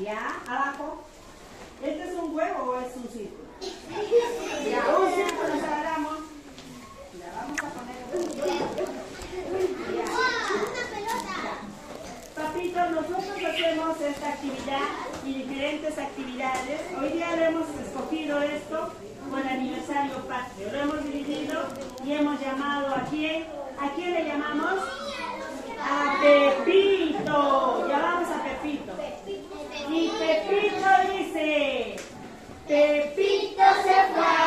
Ya, abajo. ¿Este es un huevo o es un círculo? Ya, un círculo agarramos. Ya, vamos a poner Ya. Papito, nosotros hacemos esta actividad y diferentes actividades. Hoy día lo hemos escogido esto el aniversario patrio. Lo hemos dividido y hemos llamado a quién. ¿A quién le llamamos? A Pepito. Llamamos a Pepito. Y Pepito dice, Pepito se fue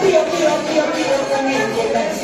pío, pío, pío, pío,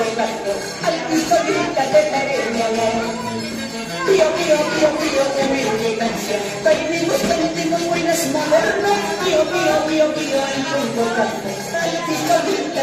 cocaco, artista grita de pereña. Pío, pío, pío, pío, pío, pío, de mi elegancia. Bailemos, cantemos buenas modernas. Pío, pío, pío, pío, en tu importante. Artista grita,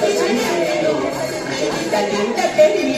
cocinero, caliéntate mi.